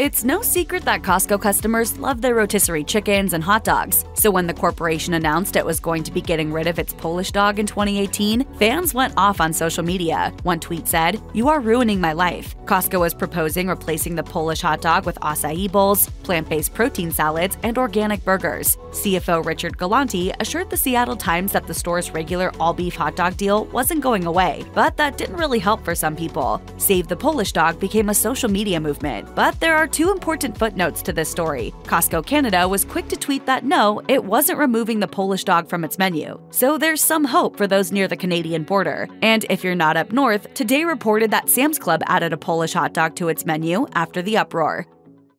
It's no secret that Costco customers love their rotisserie chickens and hot dogs, so when the corporation announced it was going to be getting rid of its Polish dog in 2018, fans went off on social media. One tweet said, You are ruining my life. Costco is proposing replacing the Polish hot dog with acai bowls, plant based protein salads, and organic burgers. CFO Richard Galanti assured the Seattle Times that the store's regular all beef hot dog deal wasn't going away, but that didn't really help for some people. Save the Polish dog became a social media movement, but there are two important footnotes to this story. Costco Canada was quick to tweet that no, it wasn't removing the Polish dog from its menu. So there's some hope for those near the Canadian border. And if you're not up north, Today reported that Sam's Club added a Polish hot dog to its menu after the uproar.